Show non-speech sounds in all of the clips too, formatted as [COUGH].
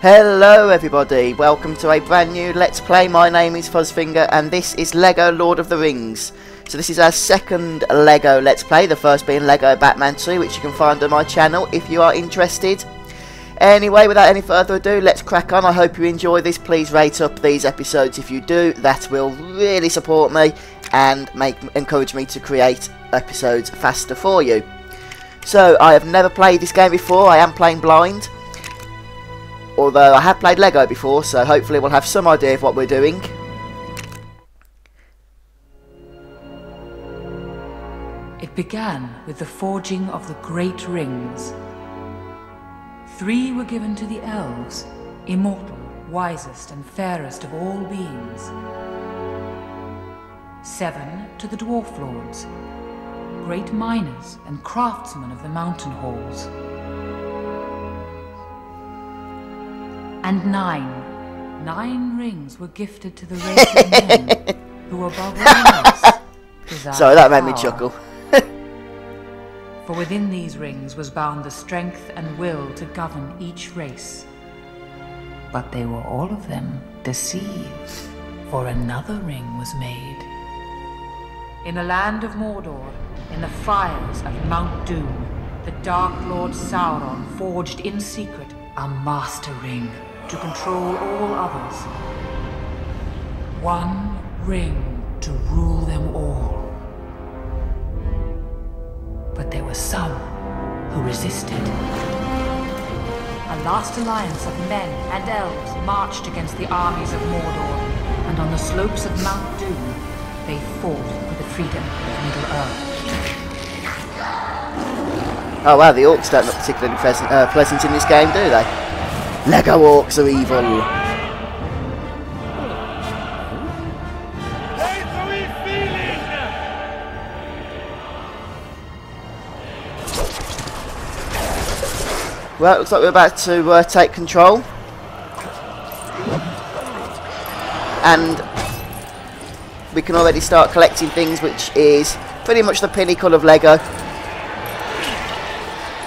Hello everybody, welcome to a brand new Let's Play. My name is Fuzzfinger and this is LEGO Lord of the Rings. So this is our second LEGO Let's Play, the first being LEGO Batman 2, which you can find on my channel if you are interested. Anyway, without any further ado, let's crack on. I hope you enjoy this. Please rate up these episodes if you do. That will really support me and make encourage me to create episodes faster for you. So, I have never played this game before. I am playing blind. Although I have played Lego before, so hopefully we'll have some idea of what we're doing. It began with the forging of the Great Rings. Three were given to the elves, immortal, wisest, and fairest of all beings. Seven to the Dwarf Lords, great miners and craftsmen of the mountain halls. And nine, nine rings were gifted to the race of men, who above all else [LAUGHS] Sorry, that made me chuckle. [LAUGHS] For within these rings was bound the strength and will to govern each race. But they were all of them deceived, for another ring was made. In the land of Mordor, in the fires of Mount Doom, the Dark Lord Sauron forged in secret a master ring to control all others. One ring to rule them all. But there were some who resisted. A last alliance of men and elves marched against the armies of Mordor, and on the slopes of Mount Doom, they fought for the freedom of Middle-earth. Oh wow, the orcs don't look particularly pleasant, uh, pleasant in this game, do they? Lego orcs are evil. Well, it looks like we're about to uh, take control. And we can already start collecting things, which is pretty much the pinnacle of Lego.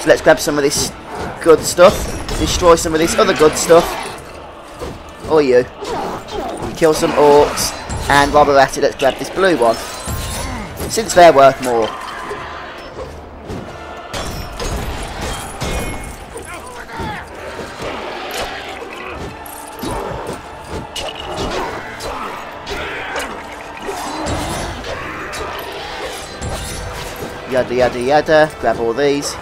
So let's grab some of this good stuff. Destroy some of this other good stuff. Or you. Kill some orcs. And while we're at it, let's grab this blue one. Since they're worth more. Yada yada yada. Grab all these.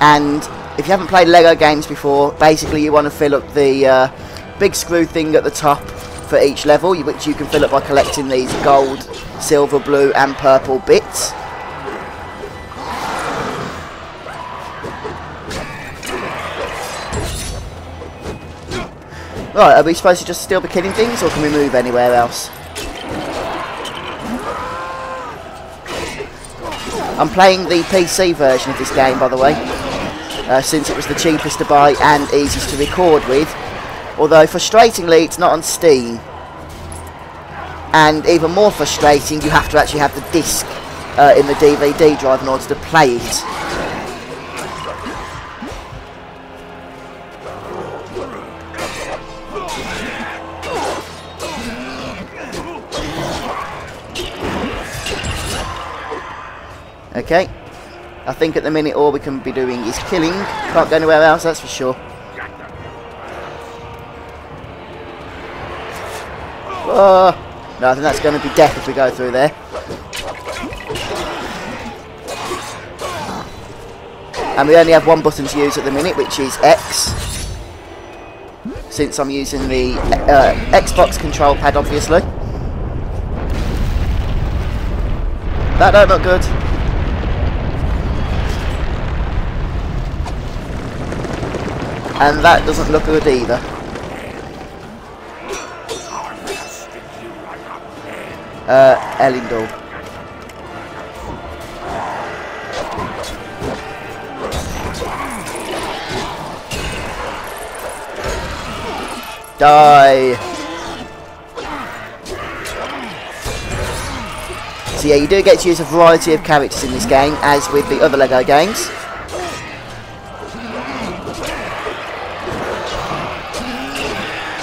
And if you haven't played Lego games before, basically you want to fill up the uh, big screw thing at the top for each level, which you can fill up by collecting these gold, silver, blue and purple bits. Right, are we supposed to just still be killing things or can we move anywhere else? I'm playing the PC version of this game, by the way, uh, since it was the cheapest to buy and easiest to record with. Although, frustratingly, it's not on Steam. And even more frustrating, you have to actually have the disc uh, in the DVD drive in order to play it. Okay. I think at the minute all we can be doing is killing. Can't go anywhere else, that's for sure. Oh, no, I think that's going to be death if we go through there. And we only have one button to use at the minute, which is X. Since I'm using the uh, Xbox control pad, obviously. That don't look good. And that doesn't look good either. Uh, Elendil. Die! So yeah, you do get to use a variety of characters in this game, as with the other LEGO games.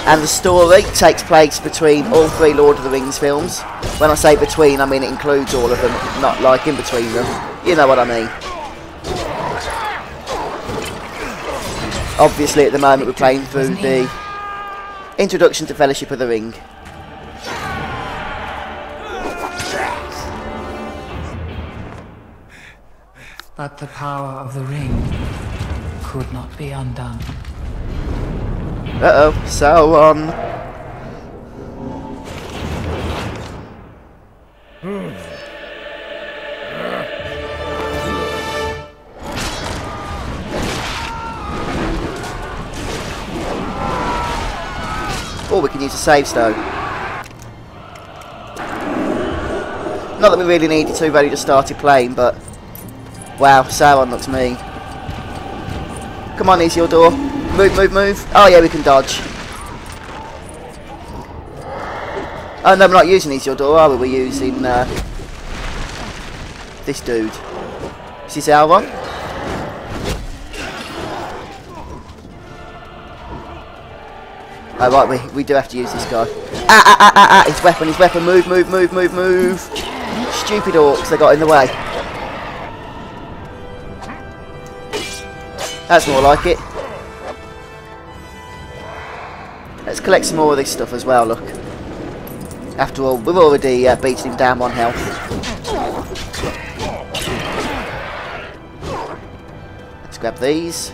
And the story takes place between all three Lord of the Rings films. When I say between, I mean it includes all of them, not like in between them. You know what I mean. Obviously, at the moment, we're playing through the introduction to Fellowship of the Ring. But the power of the ring could not be undone. Uh oh, Sauron. Or we can use a save stone. Not that we really needed to, ready just started playing, but wow, Sauron looks mean. Come on, Isildur. Move, move, move. Oh yeah, we can dodge. Oh no, we're not using Isildur, are we? We're using uh, this dude. Is this Sauron? Oh right, we, we do have to use this guy. Ah, ah, ah, ah, ah, his weapon, his weapon, move, move, move, move, move. Stupid orcs, they got in the way. That's more like it. Let's collect some more of this stuff as well, look. After all, we've already uh, beaten him down one health. Let's grab these.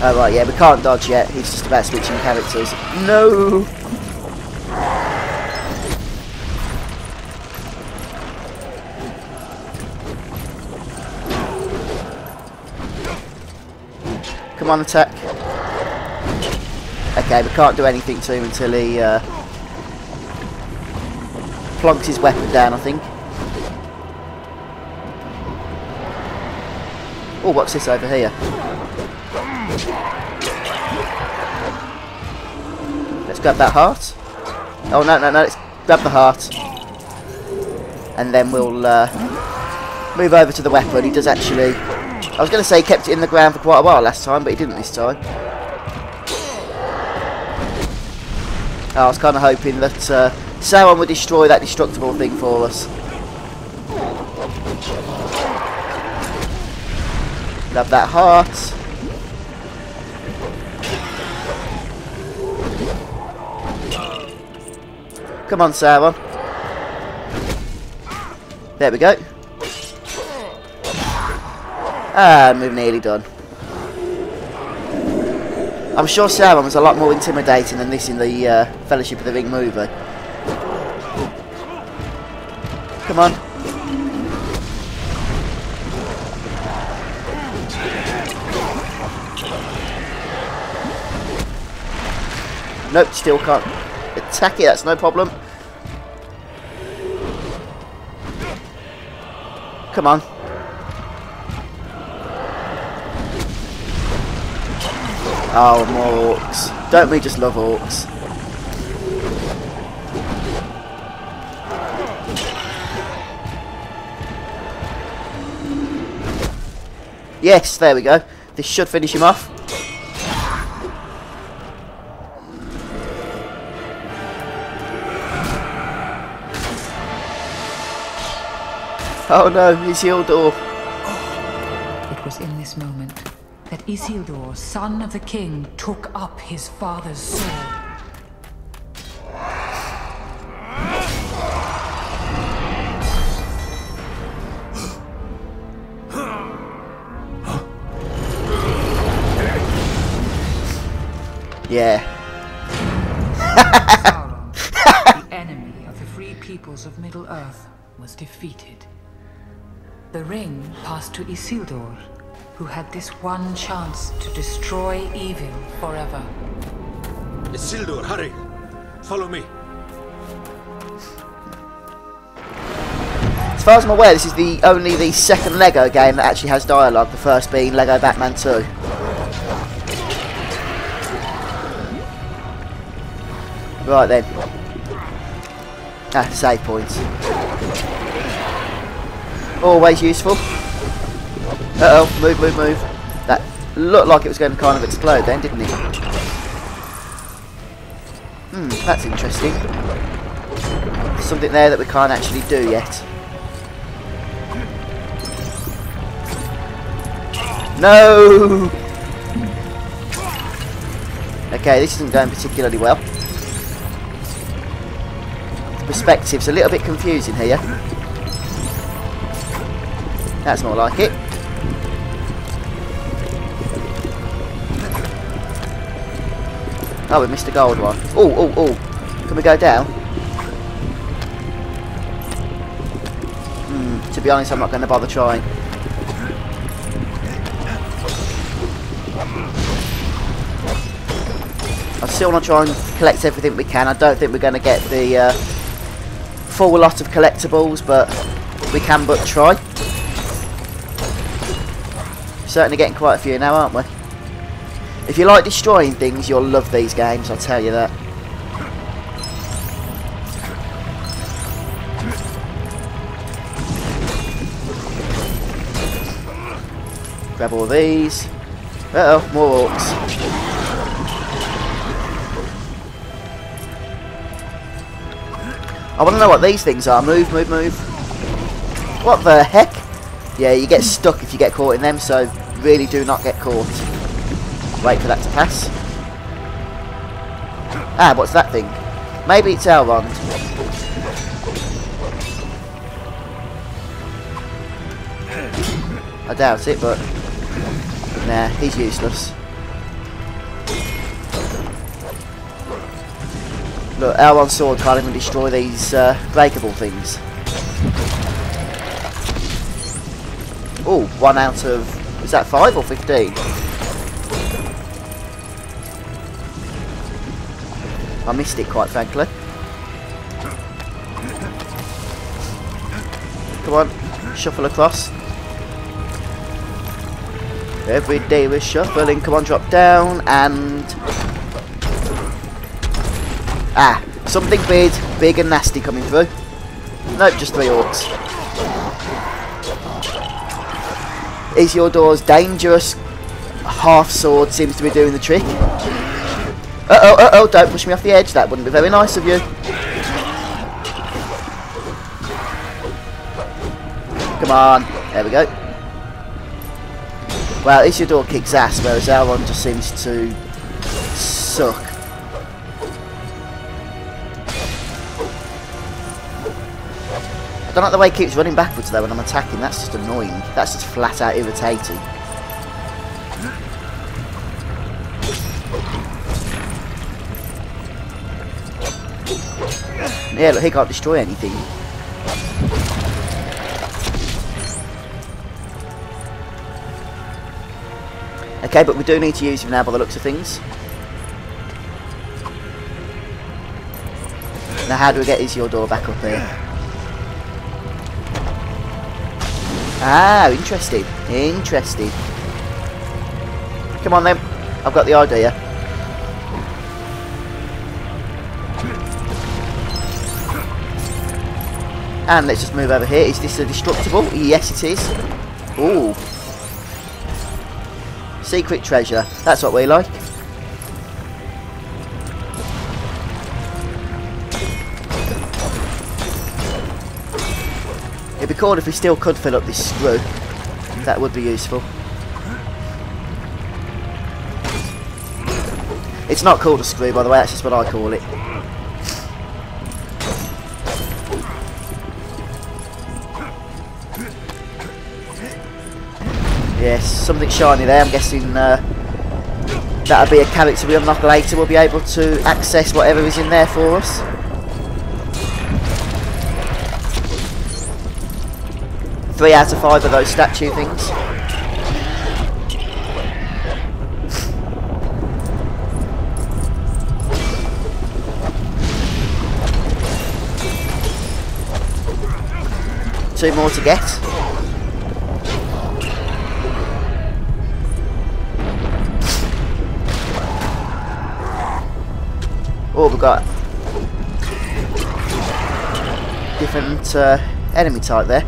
Oh right, yeah, we can't dodge yet. He's just about switching characters. No! Come on, attack. Okay, we can't do anything to him until he uh, plonks his weapon down, I think. Oh, what's this over here? Let's grab that heart. Oh, no, no, no, let's grab the heart. And then we'll uh, move over to the weapon. He does actually... I was going to say he kept it in the ground for quite a while last time, but he didn't this time. I was kind of hoping that uh, would destroy that destructible thing for us. Grab that heart. Come on, Sauron. There we go. And we've nearly done. I'm sure Sauron was a lot more intimidating than this in the uh, Fellowship of the Ring movie. Come on. Nope, still can't attack it, that's no problem. Come on. Oh, more orcs. Don't we just love orcs? Yes, there we go. This should finish him off. Oh no, he's healed It Isildur, son of the king, took up his father's sword. Yeah. Sauron, the enemy of the free peoples of Middle-earth, was defeated. The ring passed to Isildur, who had this one chance to destroy evil forever. Isildur, hurry! Follow me. As far as I'm aware, this is the only the second Lego game that actually has dialogue. The first being Lego Batman 2. Right then. Ah, save points. Always useful. Uh oh, move, move, move. That looked like it was going to kind of explode then, didn't it? Hmm, that's interesting. There's something there that we can't actually do yet. No! Okay, this isn't going particularly well. The perspective's a little bit confusing here. That's more like it. Oh, we missed a gold one. Oh, oh, oh. Can we go down? Hmm, to be honest, I'm not going to bother trying. I still want to try and collect everything we can. I don't think we're going to get the uh, full lot of collectibles, but we can but try. Certainly getting quite a few now, aren't we? If you like destroying things, you'll love these games, I'll tell you that. Grab all these. Uh oh, more orcs. I want to know what these things are. Move, move, move. What the heck? Yeah, you get stuck if you get caught in them, so really do not get caught. Wait for that to pass. Ah, what's that thing? Maybe it's Elrond. I doubt it, but... Nah, he's useless. Look, Elrond's sword can't even destroy these uh, breakable things. Oh, one out of... Is that five or fifteen? I missed it, quite frankly. Come on, shuffle across. Every day we're shuffling. Come on, drop down and... Ah, something big, big and nasty coming through. Nope, just three orcs. Isildur's dangerous half sword seems to be doing the trick. Uh oh, uh oh, don't push me off the edge, that wouldn't be very nice of you. Come on, there we go. Well, Isildur kicks ass, whereas Elrond just seems to suck. I don't like the way he keeps running backwards though when I'm attacking, that's just annoying. That's just flat out irritating. Yeah, look, he can't destroy anything. Okay, but we do need to use him now by the looks of things. Now how do we get Isildur back up here? Ah, interesting. Interesting. Come on then. I've got the idea. And let's just move over here. Is this a destructible? Yes, it is. Ooh. Secret treasure. That's what we like. It'd be cool if we still could fill up this screw. That would be useful. It's not called a screw, by the way. That's just what I call it. Yes, something shiny there. I'm guessing uh, that'll be a character we unlock later. We'll be able to access whatever is in there for us. Three out of five of those statue things. Two more to get. Oh, we've got different uh, enemy type there.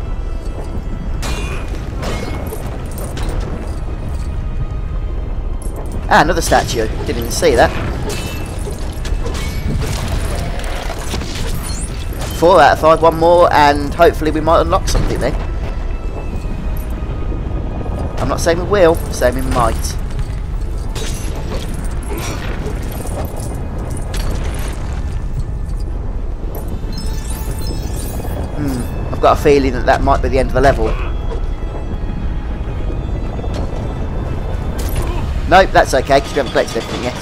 Ah, another statue. Didn't even see that. Four out of five, one more, and hopefully we might unlock something then. I'm not saying we will, saying we might. Hmm, I've got a feeling that that might be the end of the level. Nope, that's okay, because we haven't collected everything yet.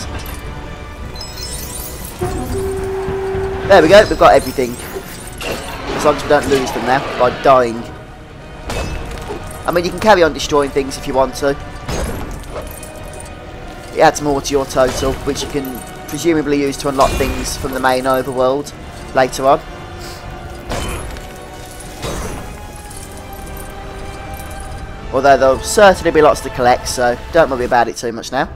There we go, we've got everything. As long as we don't lose them now by dying. I mean, you can carry on destroying things if you want to. It adds more to your total, which you can presumably use to unlock things from the main overworld later on. Although there'll certainly be lots to collect, so don't worry about it too much now.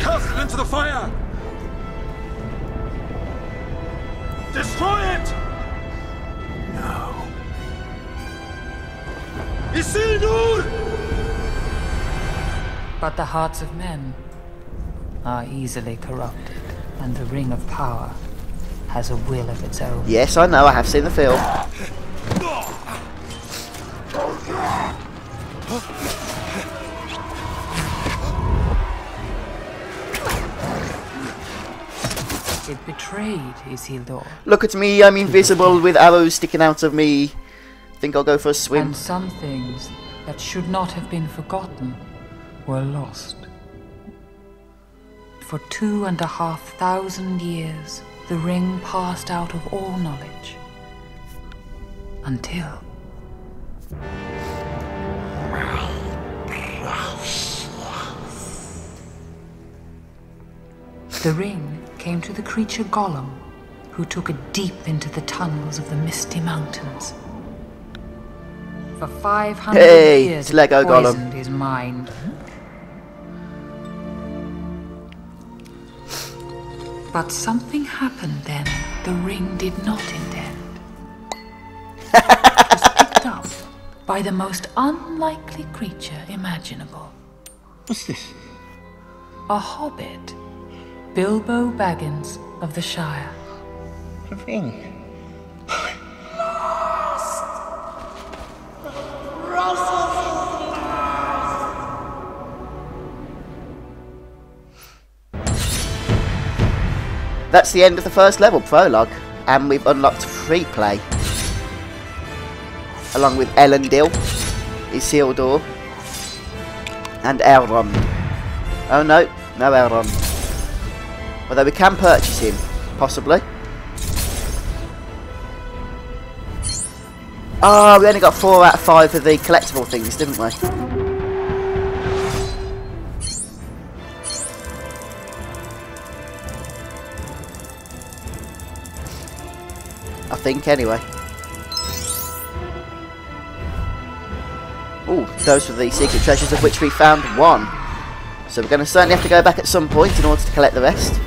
Cast it into the fire! Destroy it! No. Isildur! But the hearts of men are easily corrupted, and the Ring of Power has a will of its own. Yes, I know, I have seen the film. [LAUGHS] It betrayed Isildur, Look at me, I'm invisible with arrows sticking out of me. Think I'll go for a swim. and some things that should not have been forgotten were lost. For two and a half thousand years, the ring passed out of all knowledge. Until. The ring came to the creature Gollum, who took it deep into the tunnels of the Misty Mountains. For 500 Hey, years, it's Lego it Gollum. poisoned his mind. But something happened then the ring did not intend. it was picked up by the most unlikely creature imaginable. What's this? A hobbit. Bilbo Baggins of the Shire. Ring. That's the end of the first level prologue, and we've unlocked free play. Along with Elendil, Isildur, and Elrond. Oh no, no Elrond. Although we can purchase him, possibly. Ah, we only got four out of five of the collectible things, didn't we? I think, anyway. Ooh, those were the secret treasures of which we found one. So we're going to certainly have to go back at some point in order to collect the rest.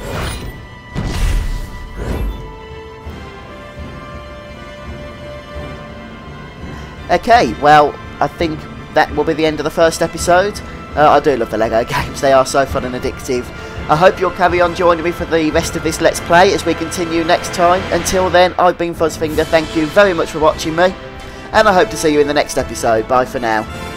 Okay, well, I think that will be the end of the first episode. Uh, I do love the LEGO [LAUGHS] games, they are so fun and addictive. I hope you'll carry on joining me for the rest of this Let's Play as we continue next time. Until then, I've been Fuzzfinger, thank you very much for watching me, and I hope to see you in the next episode. Bye for now.